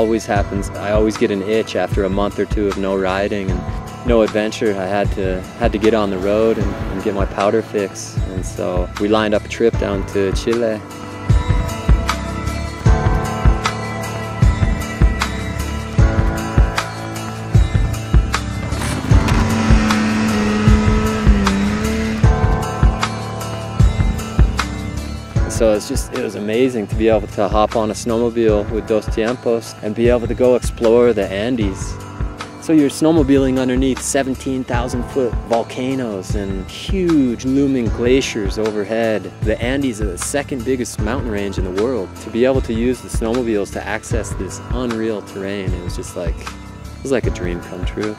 always happens. I always get an itch after a month or two of no riding and no adventure. I had to had to get on the road and, and get my powder fix. And so we lined up a trip down to Chile. So it's just it was amazing to be able to hop on a snowmobile with Dos Tiempos and be able to go explore the Andes. So you're snowmobiling underneath 17,000 foot volcanoes and huge looming glaciers overhead. The Andes are the second biggest mountain range in the world. To be able to use the snowmobiles to access this unreal terrain, it was just like, it was like a dream come true.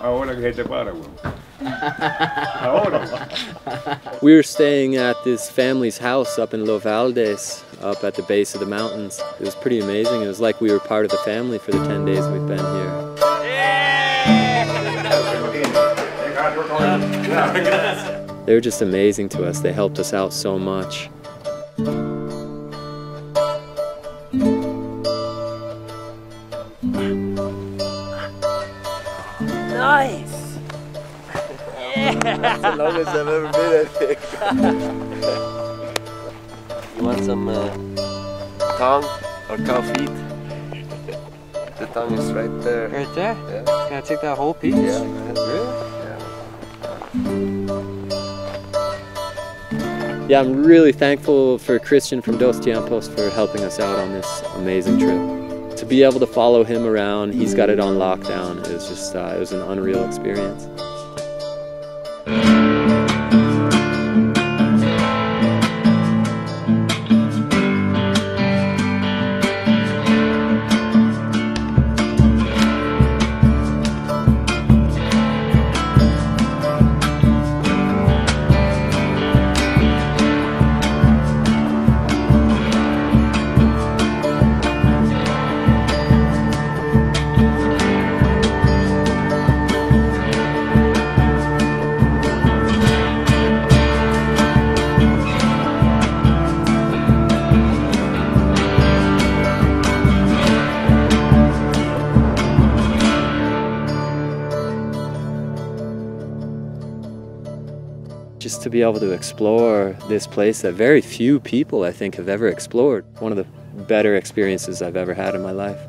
Ahora que se te para, güey. Ahora. We were staying at this family's house up in Los Valdes, up at the base of the mountains. It was pretty amazing. It was like we were part of the family for the 10 days we've been here. They were just amazing to us. They helped us out so much. That's the longest I've ever been, I think. you want some uh, tongue or cow feet? The tongue is right there. Right there? Yeah. Can I take that whole piece? Yeah, man. Yeah. Yeah, I'm really thankful for Cristian from Dos Tiempos for helping us out on this amazing trip. To be able to follow him around, he's got it on lockdown. It was just, uh, it was an unreal experience. To be able to explore this place that very few people, I think, have ever explored. One of the better experiences I've ever had in my life.